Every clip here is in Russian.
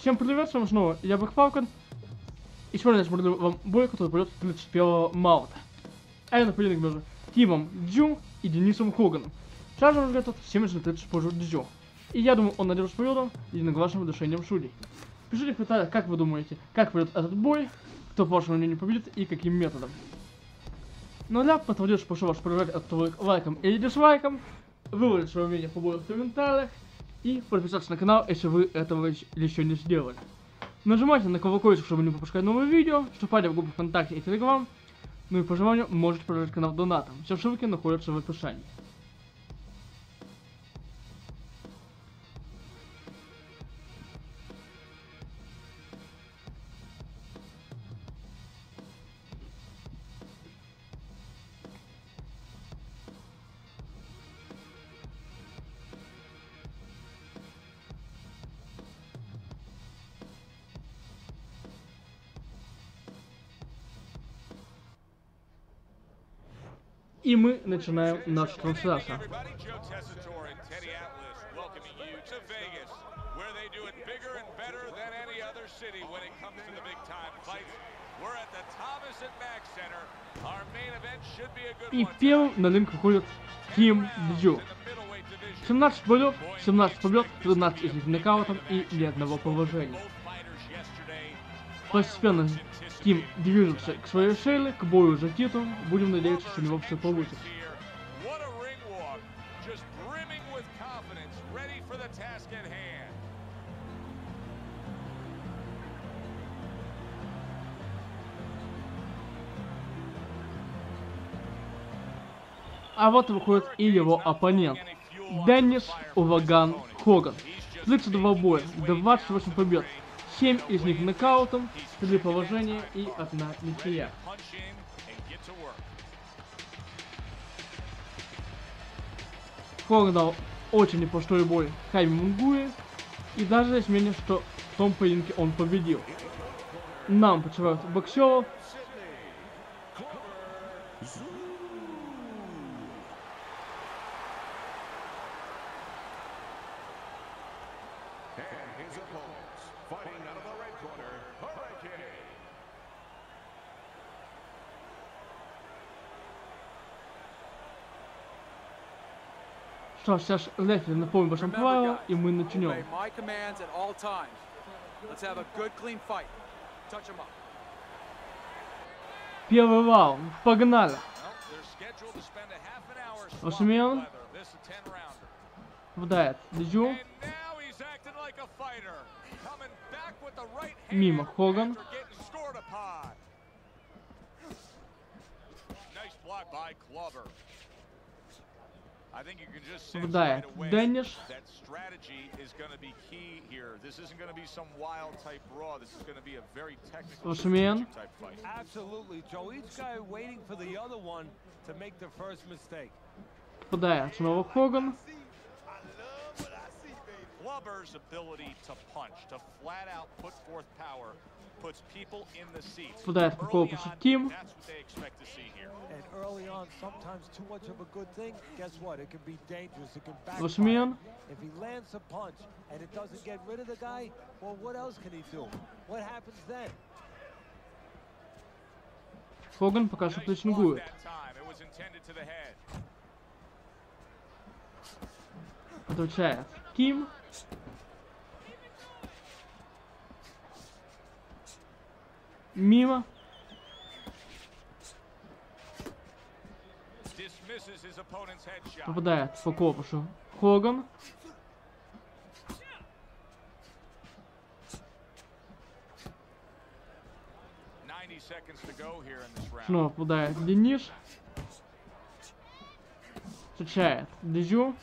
Всем привет, с вами снова я Бэк Фалкон. И сегодня я смотрю вам бой, который пойдет 31 марта. А на поединок между Тимом Дзю и Денисом Хоганом. Сейчас же разготовит 70-30 позже Дзю. И я думаю, он найдет с победу единогласным решением судей. Пишите в комментариях, как вы думаете, как пойдет этот бой, кто по вашему мнению победит и каким методом. Ну а для подтвердить, прошу вас проверять этот лайком или дизлайком, выложить свое мнение по бою в комментариях, и подписаться на канал, если вы этого еще не сделали. Нажимайте на колокольчик, чтобы не пропускать новые видео, вступайте в группу ВКонтакте и Телеграм, ну и по желанию можете поддержать канал донатом. Все ссылки находятся в описании. И мы начинаем нашу трансляцию. И первым на ринг выходит Тим Джо. 17 боев, 17 побед, 13 из них нокаутом и ни одного положения. Постепенно Тим движется к своей цели, к бою за титул. Будем надеяться, что у него все получится. А вот выходит и его оппонент. Деннис Уваган Хоган. 32 боя, 28 побед, 7 из них нокаутом, 3 положения и 1 ничья. Хоган дал очень непростой бой Хайми Мунгуе, и даже есть мнение, что в том поединке он победил. Нам почивают боксеров, Что, сейчас Лефи напомним вашим правила, и мы начнем. Первый раунд. Погнали. Ошимен. Вдает. Дежу. Мимо. Хоган. Попадает Денниш. Ошимен. Попадает снова Хоган. Clubber's ability to punch, to flat out put forth power, puts people in the seats. Попадает по корпусу Тим. And early on, sometimes too much of a good thing, guess what? It can be dangerous. It can backfire. If he lands a punch and it doesn't get rid of the guy, well, what else can he do? What happens then? Хоган пока что прессингует. Отвечает Ким. Мимо. Попадает по корпусу Хоган. Снова попадает Денис. Встречает Дежу.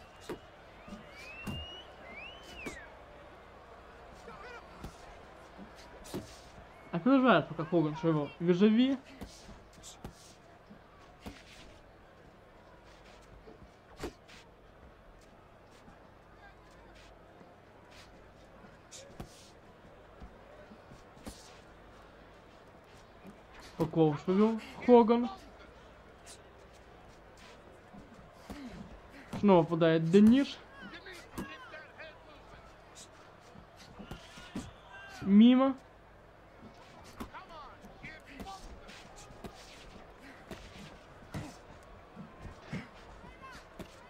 Опережает пока Хоган своего визави. Поков повел Хоган. Снова попадает Денис. Мимо. Помахивается Хоган. Come on, kid, bump it. Росмен Here's one for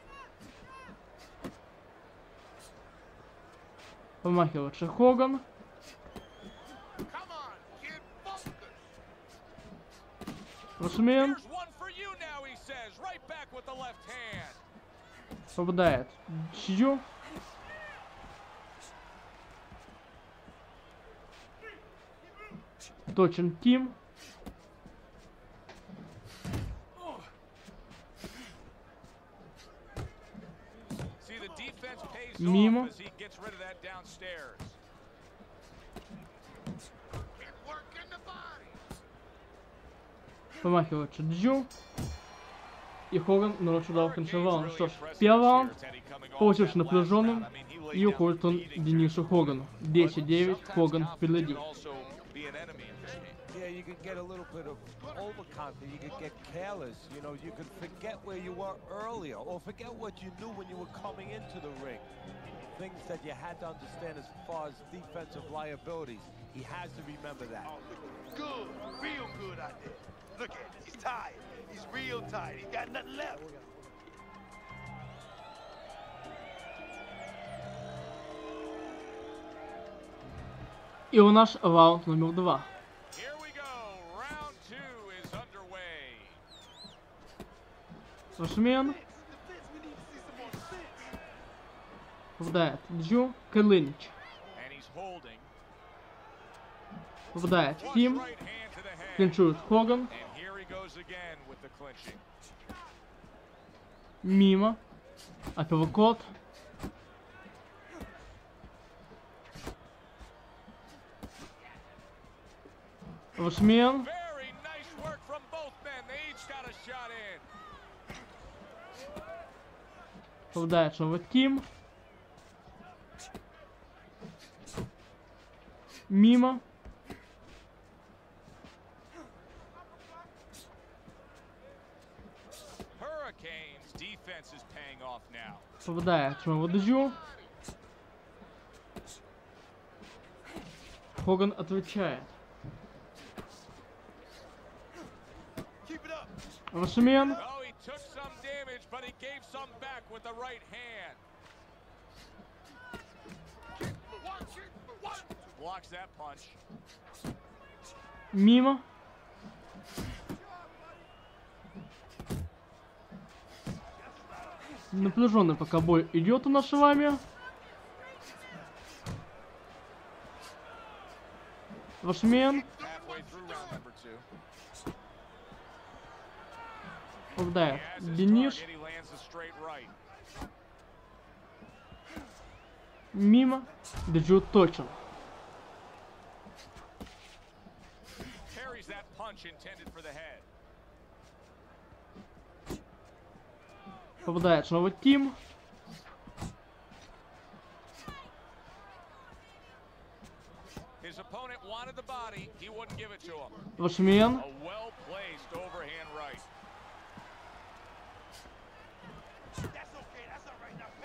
you now, he says, right back with the left hand. попадает Чью. Точен Тим. Body. Помахивается Джу. И Хоган нарочно дал кончный раунд. Что ж, раунд получился напряженным. И уходит он Денису Хогану. 10-9. Хоган впереди. Yeah, you could get a little bit of overconfident. You could get careless. You know, you could forget where you were earlier or forget what you knew when you were coming into the ring. Things that you had to understand as far as defensive liabilities. He has to remember that. Oh, looking good, real good out there. Look at him, he's tired. He's real tired. He's got nothing left. И у нас раунд номер два. And here he goes again with the clinching. Мимо. Апперкот. Росмен. Very nice work from both men. They each got a shot in. Попадает снова Тим. Мимо. Попадает снова Джу. Хоган отвечает. Keep Oh, took some damage, but he gave some back with the right hand. Blocks that punch. Мимо. Напряженный пока бой идет у нас с вами. Росмен. Halfway through round number two. Попадает He has his Денис. target. He lands a straight right. Мимо. Джу точен. Попадает снова Тим. His opponent wanted the body. He wouldn't give it to him. Росмен. A well-placed overhand right. That's okay. That's all right. Now pay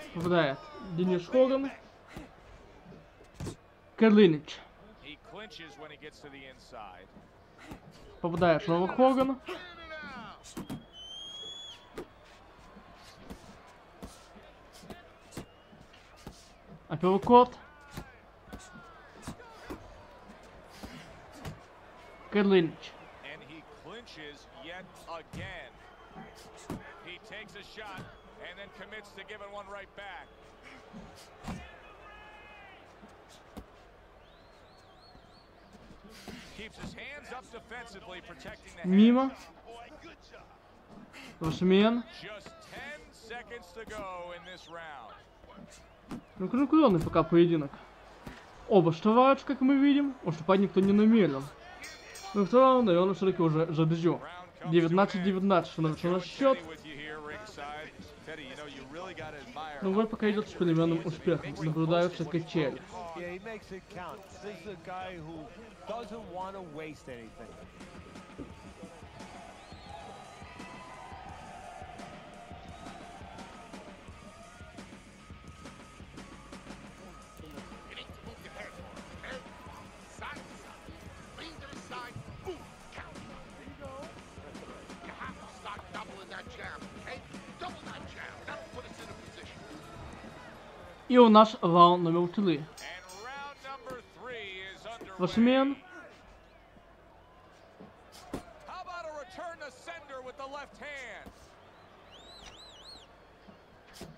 him. Попадает Денис Хоган. Карлинич. He clinches when he gets to the inside. Попадает снова out. Апперкот. Карлинич. He takes a shot and then commits to giving one right back. Keeps his hands up defensively, protecting the. Мимо. Boy, good job. Росмен. Just 10 seconds to go in this round. Ну, конкурентный пока поединок. Оба штоваются, как мы видим. Уступать никто не намерен. Ну, раунд, наверное, все-таки уже за Дзю. Round comes to an end. 19-19 становится у нас счет. Бой пока идет с переменным успехом. To waste anything. И у нас раунд номер 3. Восьмен.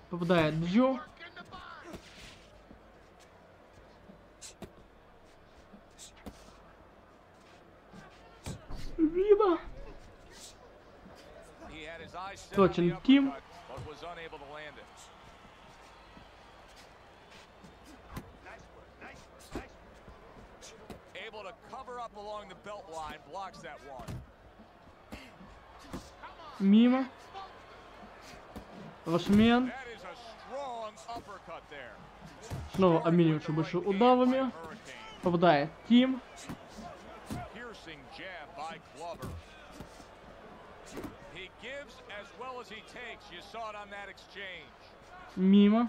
Попадает Джо. Вива. Точен Ким. able to cover up along the belt line, blocks that one. Мимо. Вашмен. Снова обменивается больше удавами. Попадает Тим. Мимо.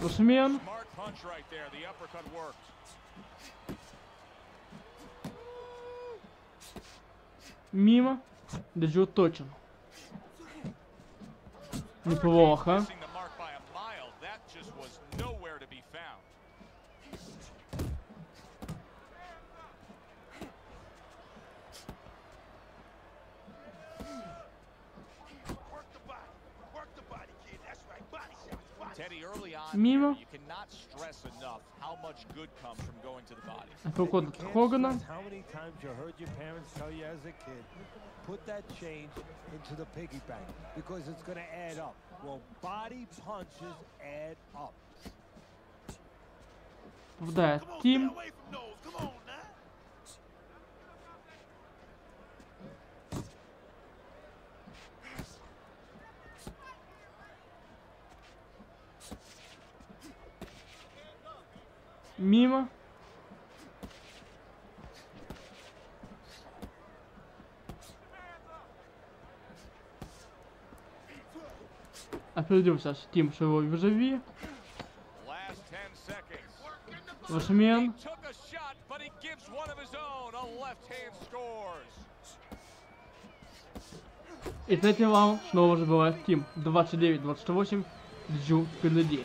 Усмен. Мимо. Даже уточен. Неплохо. мимо. Руку от Хогана. Put that change into the piggy bank because it's going to add up. Well, body punches add up. Вдає Тім. мимо. Определимся с тем, что его вживи. Вашмен. И третий раунд снова же бывает Тим. 29-28 Джу Пенедей.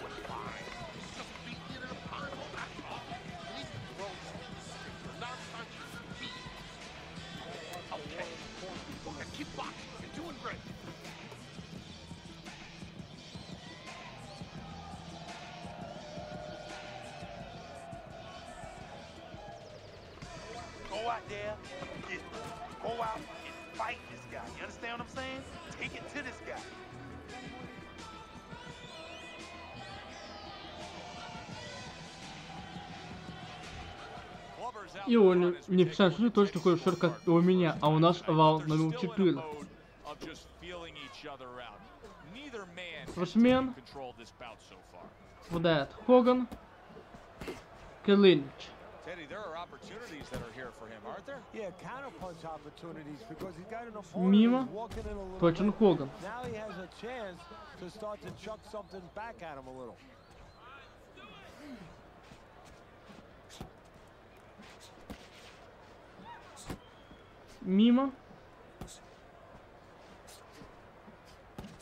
Мне писали, что ты точно такой шорт, как у меня, а у нас вал номер 4. Росмен. Выдает Хоган. Келлинч Мимо. Точен Хоган. мимо.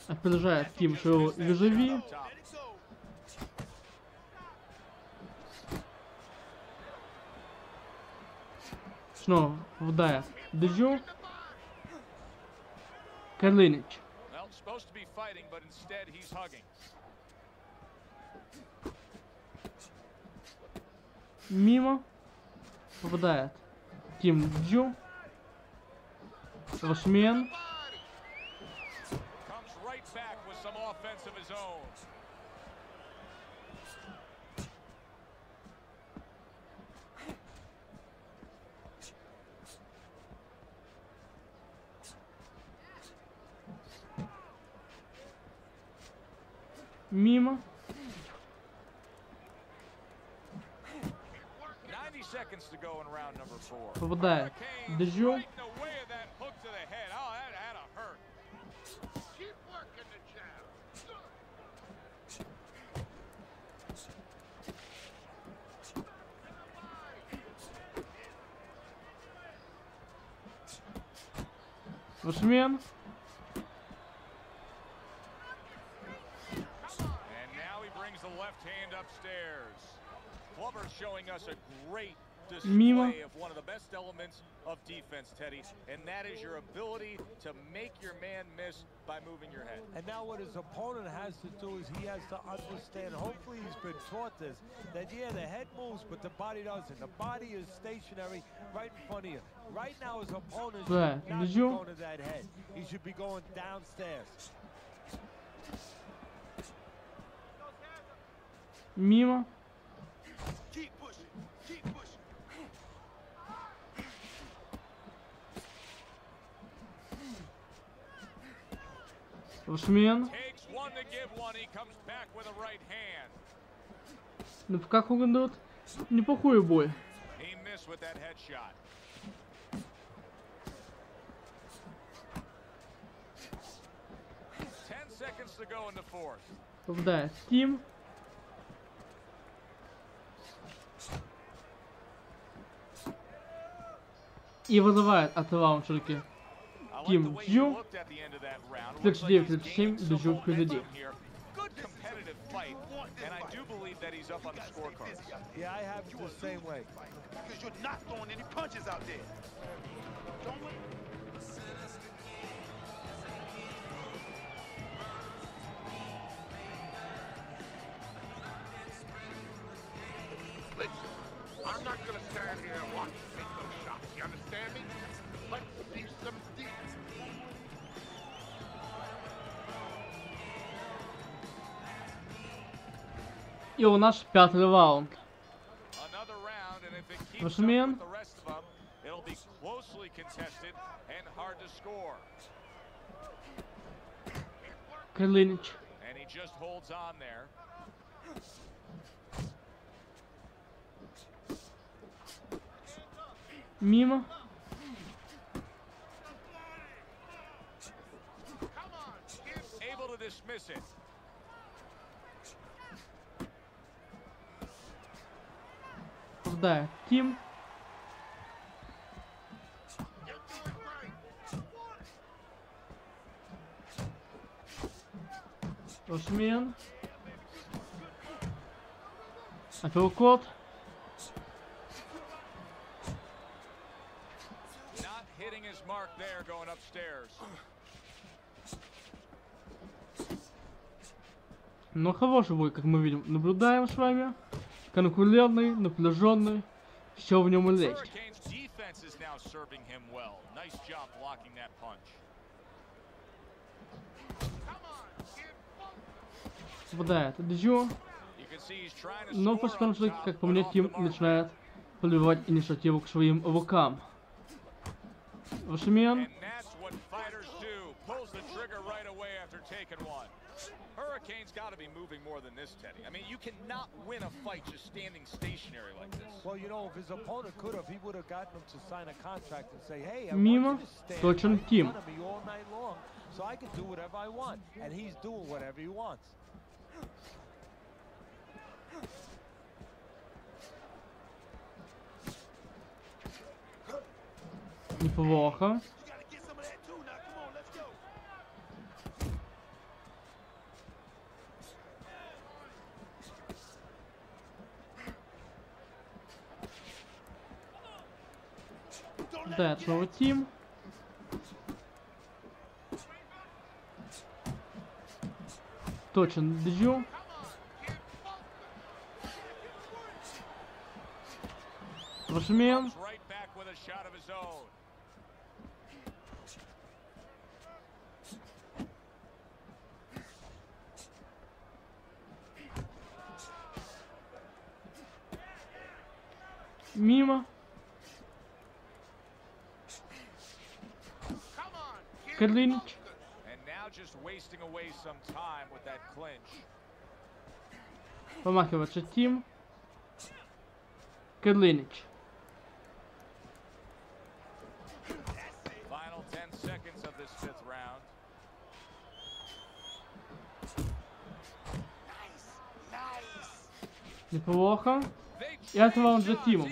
Опережает Ким Шоу Вижеви. Снова вдая Дежу. Карлинич. Мимо попадает Ким Джу. Rushman. Мимо. Попадает. Дежу. What's the man? And now he brings the left hand upstairs. Glover showing us a great Mima. of one of the best elements of defense, Teddy, and that is your ability to make your man miss by moving your head. And now what his opponent has to do is he has to understand, hopefully he's been taught this, that yeah, the head moves, but the body doesn't. The body is stationary right in front of you. Right now his opponent is not be going to that head. He should be going downstairs. Mima. Seconds to go in the fourth. Попадает Тим. И вызывает от лаунчерки. I like Kim the way he Ju. looked at the end of that round. Flex Looks like 9, he's 37, gaining some Ju впереди. momentum here. Good competitive fight, and I do believe that he's up on the scorecard. Yeah, I have it the same way. Because you're not throwing any punches out there. Don't let- Listen, I'm not gonna stand here Крылынич. And he just holds on there. Мимо. Dismiss it. Hitting his mark there going upstairs. Но хороший бой, как мы видим. Наблюдаем с вами. Конкурентный, напряженный. Все в that punch. Попадает Джо. Но все-таки, top, как по мне, mark. начинает проливать инициативу к своим рукам. Вошмен. And that's what fighters do. Pulls the trigger right away after taking one. Hurricane's got to be moving more than this, Teddy. I mean, you cannot win a fight just standing stationary like this. Well, you know, if his opponent could have, he would have gotten him to sign a contract and say, hey, I Мимо. want you to stand Точен right in Тим. front of me all night long so I can do whatever I want. And he's doing whatever he wants. Неплохо. A shot of his own. Мимо. Clinch. Помахивается Тим. Кедлинич. Final 10 seconds of this fifth round. Неплохо. И это раунд за. Тимом.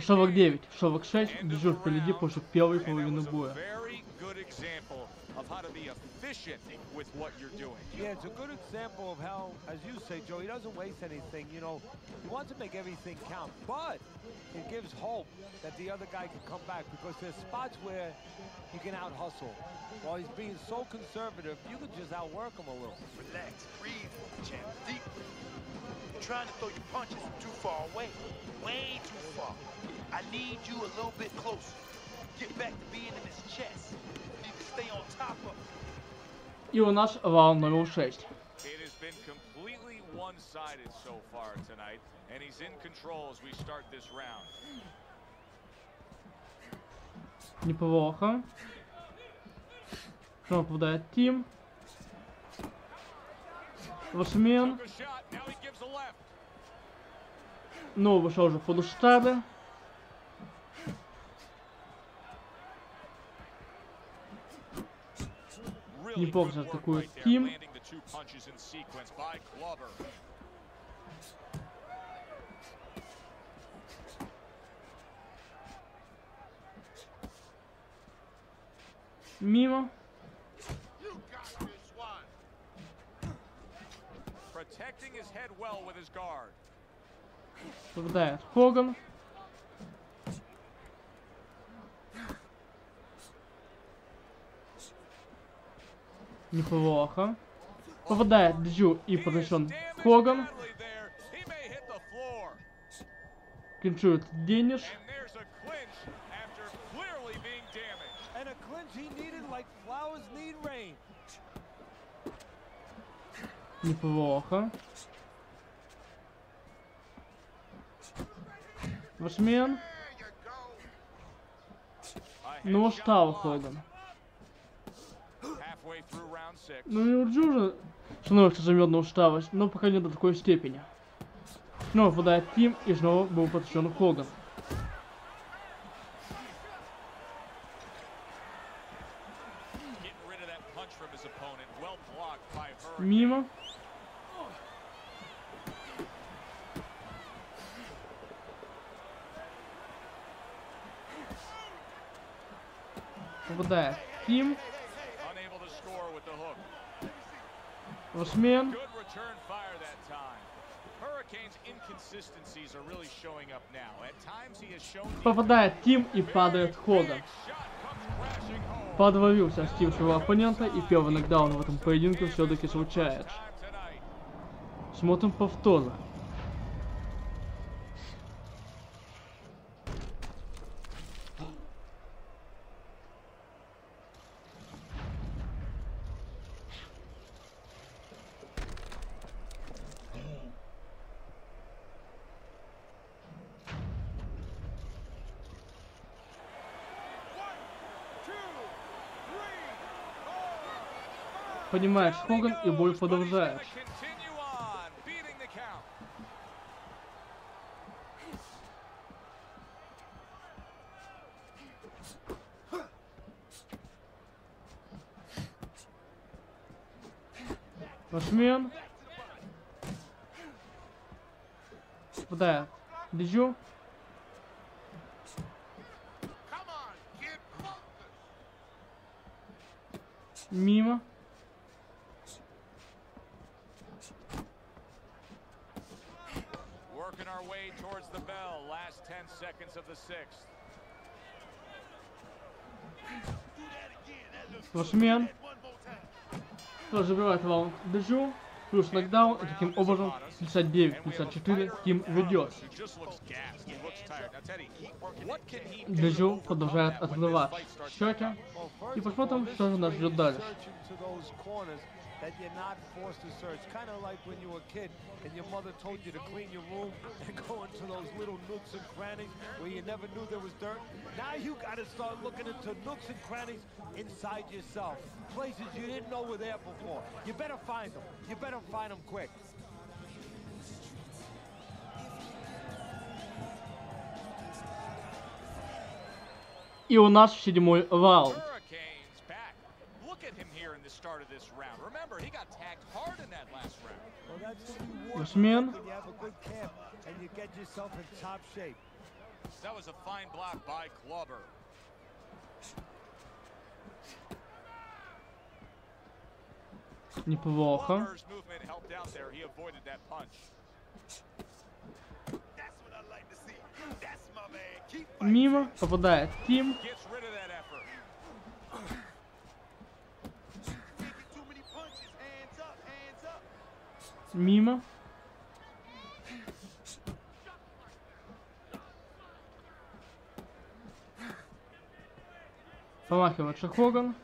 Шовок hand. 9, шовок 6, End of Дежур впереди после первой половины боя. Very good example of how to be efficient with what you're doing. Yeah, it's a good example of how, as you say, Joe, he doesn't waste anything. You know, he wants to make everything count, but it gives hope that the other guy can come back because there's spots where you can out hustle. While he's being so conservative, you can just outwork him a little. Relax, breathe, champ, deep. You're trying to throw your punches from too far away. Way too far. I need you a little bit closer. Get back to being in his chest. И у нас раунд номер 6. It has been completely one-sided so far tonight, and he's in control as we start this round. Неплохо. Снова попадает Тим. Восьмен. Took a shot, now he gives a left. Ну, вышел уже полуштары. Really Неплохо good work атакует right there, Тим. landing the two punches in sequence by Glover. Мимо. Попадает Хоган. Неплохо. Попадает Джу и damaged Хоган. Клинчует Дениш. And there's a clinch after Ну и у Джу уже становится заметна усталость, но пока не до такой степени. Снова попадает Тим и снова был потрясен Хоган. Getting rid of that punch from his opponent. Well blocked by Hurricane. Мимо. Попадает Тим. Unable to score with the hook. Восьмен. Good return fire that time. Hurricane's inconsistencies are really showing up now. At times he has shown the Попадает Тим и падает Хоган. big shot comes crashing home. Подвалился Стив своего оппонента и первый нокдаун в этом поединке все-таки случается. Смотрим повторы. Понимает Хоган и he's продолжает. Восьмен. Попадает Дежу. Мимо. Working our way towards the bell. Last 10 seconds of the sixth. Тоже забивает раунд Дежу. Плюс нокдаун. И таким образом 59-54 Тим ведет. To продолжает to счете. И посмотрим, что же нас ждет дальше. that you're not forced to search. Kind of like when you were a kid and your mother told you to clean your room and go into those little nooks and crannies where you never knew there was dirt. Now you got to start looking into nooks and crannies inside yourself, places you didn't know were there before. You better find them. You better find them quick. И у нас в седьмой раунд. Start of this round. Remember, he got tagged hard in that last round. Well, that's the reward Usman. when you have a good camp and you get yourself in top shape. That was a fine block by Clubber. Неплохо. Clubber's movement helped Мимо. Помахивается Хоган.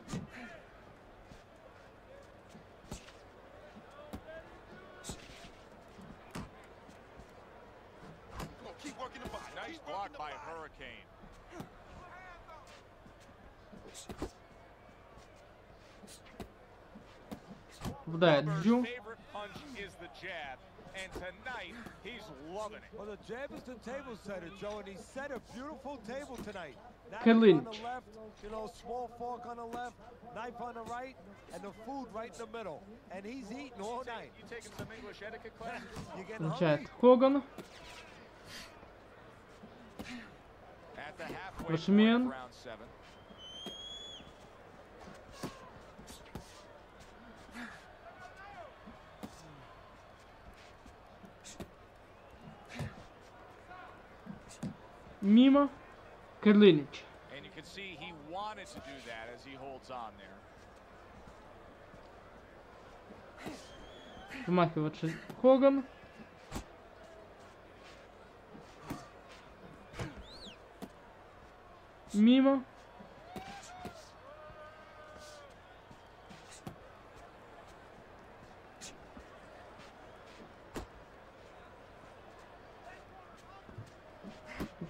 challenge is the jab, and tonight he's loving it. Well, the jab is the table setter, Joe, and he set a beautiful table tonight. Knife Lynch. on the left, you know, small fork on the left, knife on the right, and the food right in the middle. And he's eating all night. You taking some English etiquette class? You getting hungry? Chat. Hogan. At the halfway Rozumiem. round seven. On there. Помахивается Хоган. Мимо.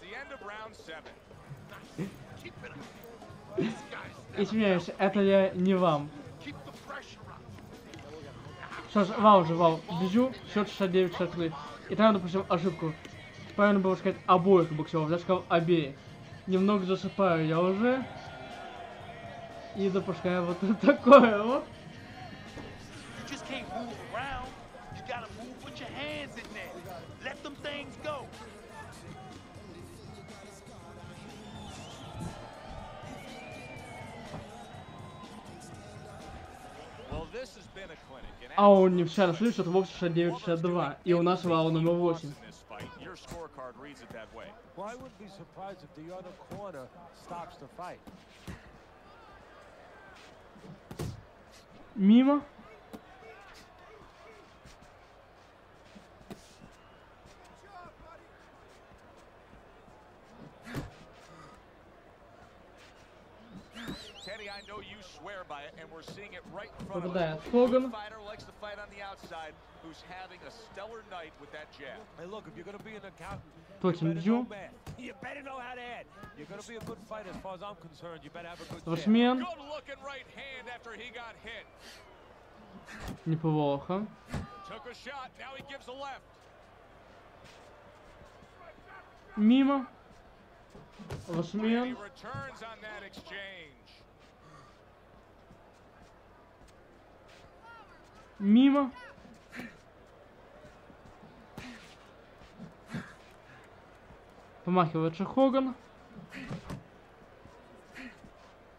the end of round seven. Keep it up. These guys. Извиняюсь, это я не вам. Ж, вау же, вау. Бежу, счет 69-63. И там я допустил ошибку. Правильно было сказать обоих боксеров, я сказал обеих. Немного засыпаю я уже. И допускаю вот такое вот. А у Невчара шли счет вовсе 69-62. И у нас вау номер 8. in I know you swear by it, and we're seeing it right in front of us. Попадает A Хоган. fighter likes to fight on the outside, who's having a stellar night with that jab. Hey, look, if you're going to be an accountant, you Точно better Джо. know math. You better know how to add. You're going to be a good fighter as far as I'm concerned. You better have a good jab. Рашмен. Good looking right hand after he got hit. Неплохо. Took a shot, now he gives a left. Мимо. And Мимо. Помахивает Шахоган.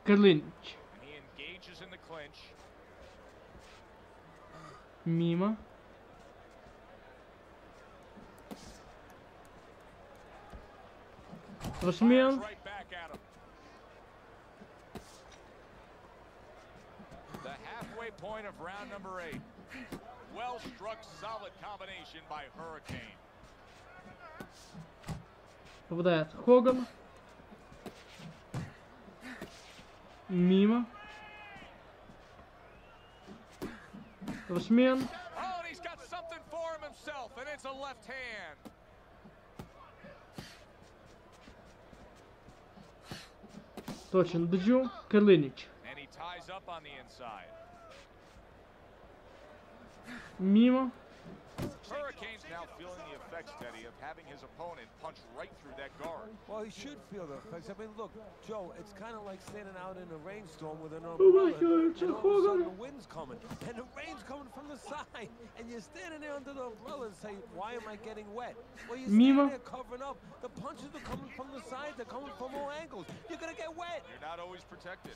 Карлинч. Мимо. Рашмен. The halfway point of round number eight. Well struck, solid combination by Hurricane. Попадает Хоган. Мимо. Восьмин. Oh, and he's got something for him himself, and it's a left hand. Точен Джу. Калинич. And he ties up on the inside. Mimo. Now feeling the effects, Teddy, of having his opponent punch right through that guard. Well, he should feel the effects. I mean, look, Joe, it's kind of like standing out in a rainstorm with an umbrella. Oh my God, and the wind's coming, and the rain's coming from the side, and you're standing there under the umbrella and say, why am I getting wet? Well, you're standing Mima. there covering up. The punches are coming from the side. They're coming from all angles. You're going to get wet. You're not always protected.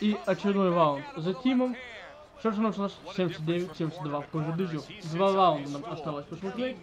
И очередной раунд за Тимом. Что же у нас 79-72 в пользу Дыжу. Два раунда нам осталось посмотреть.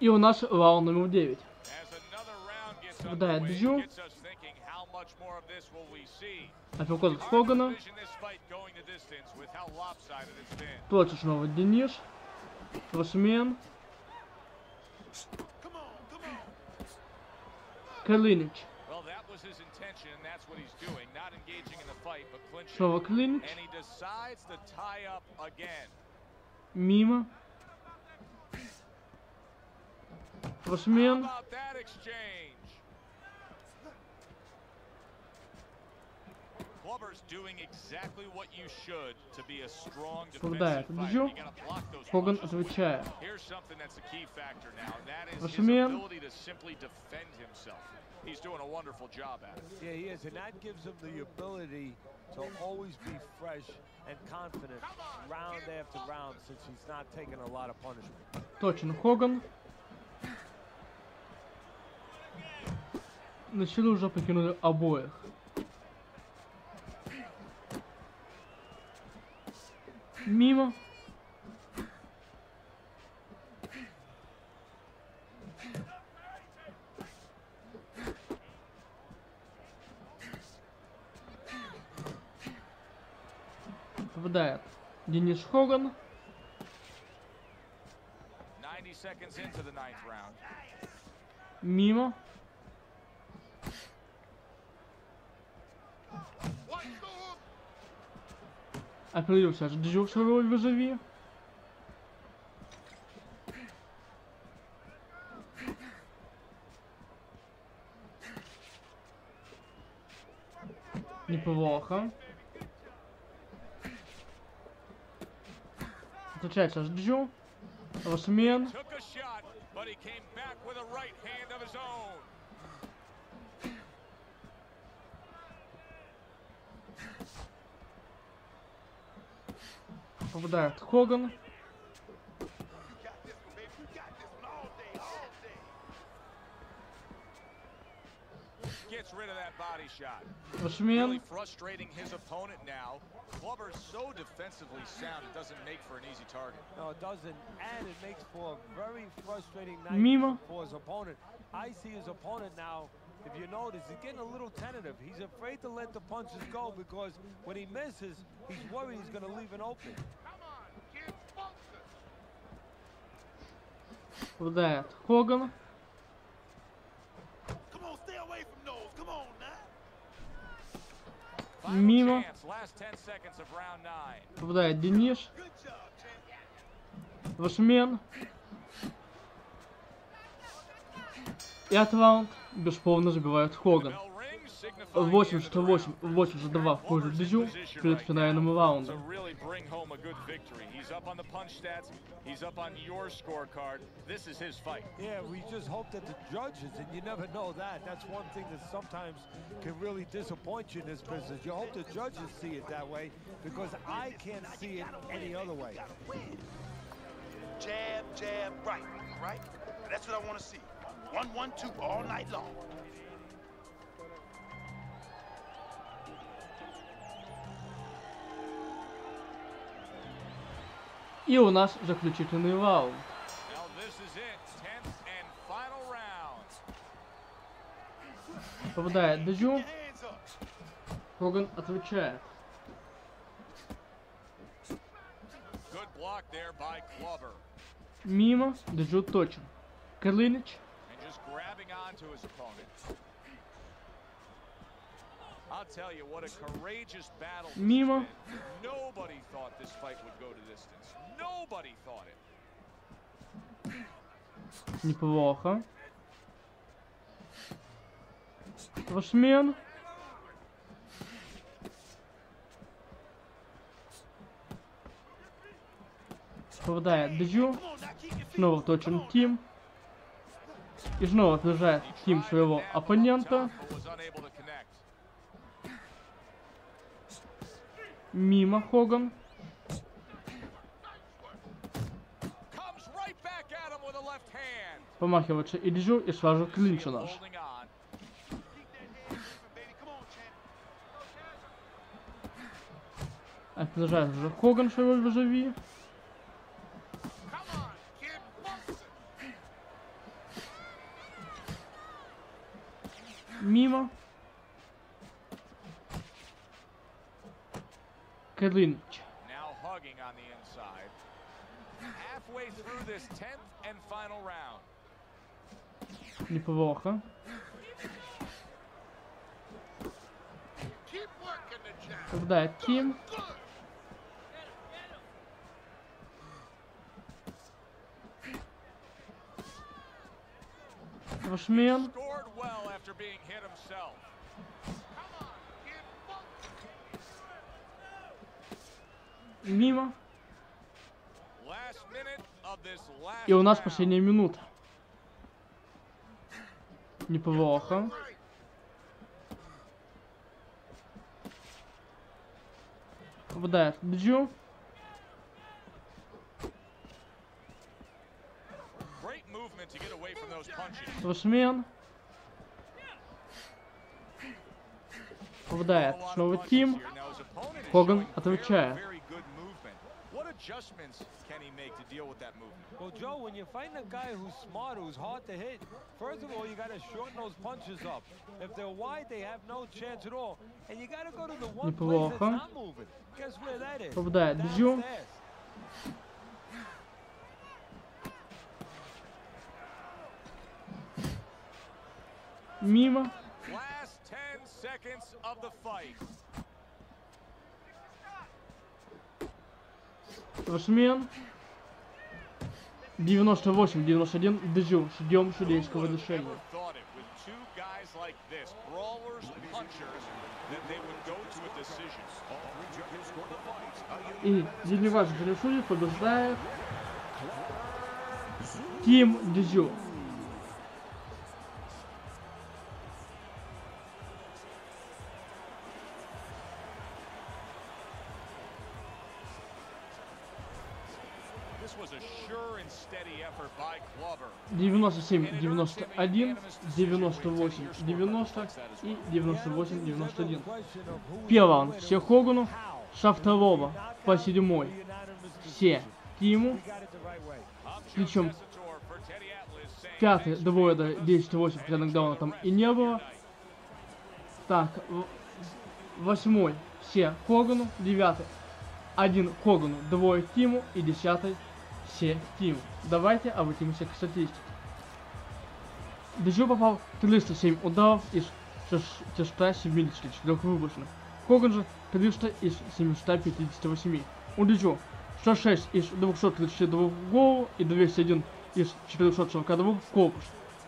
И у нас раунд номер 9. As another round gets Попадает underway, Джу. it gets us thinking how much more of this will we see. Апперкот от Хогана. Против снова Денис. On. Калинич. Well, that was strong Попадает those Хоган отвечает. Here's something that's a key factor now, and that is his Восьмин. ability to simply defend himself. He's doing a wonderful job at it. Yeah, he is, and that gives him the ability to always be fresh and confident round after round since he's not taking a lot of punishment. Точен Хоган. Начали уже покинули обоих. Мимо. Попадает Денис Хоган. 90 seconds into the ninth round. Мимо. Аж Джо в свою роль вызови. Неплохо. Отличается Джо. Восьмен. over there. Hogan. Gets so defensively sound, it doesn't make for an easy target. No, it doesn't, and it makes for a very frustrating night Mima. for his opponent. I see his opponent now if you notice, he's getting a little tentative. He's afraid to let the punches go because when he misses, he's worried he's going to leave an opening. Now. Final Мимо. chance, last 10 seconds of round nine. Попадает champ. Вашмен. И от раунд бесспорно забивает Хоган. Bell rings, signifying 88, 82 в пользу Дежу перед финальным to раундом. really bring home a good victory. He's up on the punch stats. He's up on your scorecard. This is his fight. Yeah, we just hope that the judges, and you never know that. That's one thing that sometimes can really disappoint you in this business. You hope the judges see it that way because I can't see it any other way. Jab, jab, right. Right? That's what I want to see. One, one, two all night long. И у нас заключительный раунд. Now this is it. 10th and final round. Попадает up. Хоган отвечает. Мимо. Дежу точен. Калинич. It. Неплохо. Вашмен. Попадает Дежу. Снова точен Тим. И снова отражает Тим своего оппонента. But was unable to connect. Мимо Хоган. Comes right back at him with a left hand. Помахивается и Дежу, и сразу клинч у нас. Опережает уже Хоган своего визави. It. Мимо. Клинч. Now hugging on the inside. Halfway through this 10th and final round. Неплохо. Keep working the jab. Попадает Тим. Good. Вашмен. Scored well after being hit himself. Мимо. И у нас последняя минута. Неплохо. Попадает Джу. Great movement to get away from those punches. Вашмен. Попадает снова Тим. Хоган отвечает. adjustments can he make to deal with that movement? Well, Joe, when you find a guy who's smart, who's hard to hit, first of all, you got to shorten those punches up. If they're wide, they have no chance at all. And you got to go to the one place that's Неплохо. not moving. Guess where that is? Попадает Джу. Downstairs. Мимо. Last 10 seconds of the fight. They would go to a decision. И ваших судей побеждает Тим Дежу. 97, 91, 98, 90 и 98, 91. Первый все Хогану, со второго по седьмой все Тиму. Причем пятый двое до 10-8, хотя нокдауна там и не было. Так, восьмой все Хогану, девятый один Хогану, двое Тиму и десятый все тимы. Давайте обратимся к статистике. Дежу попал 307 ударов из 674 выброшенных. Коган же 300 из 758. У Дежу 106 из 232 в голову и 201 из 442 в корпус.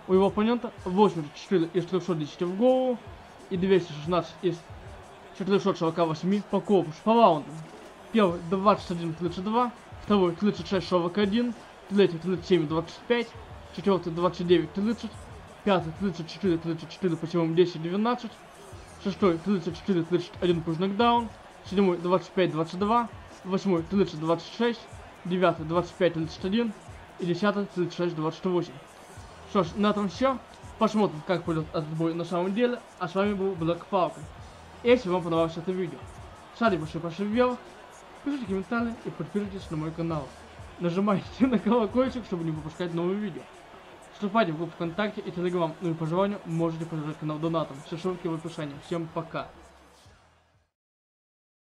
У его оппонента 84 из 310 в голову и 216 из 448 по корпусу. По раундам. Первый 21-32, второй 36-41, третий 37-25, четвертый 29-30, пятый 34-34 по силам 10-12, шестой 34-31 плюс нокдаун, седьмой 25-22, восьмой 30-26, девятый 25-31 и десятый 36-28. Что ж, на этом все. Посмотрим, как пойдет этот бой на самом деле. А с вами был Black Falcon. Если вам понравилось это видео, ставьте большой пальцы вверх, пишите комментарии и подписывайтесь на мой канал. Нажимайте на колокольчик, чтобы не пропускать новые видео. Вступайте в группу ВКонтакте и Телеграм, ну и по желанию можете поддержать канал донатом. Все ссылки в описании. Всем пока.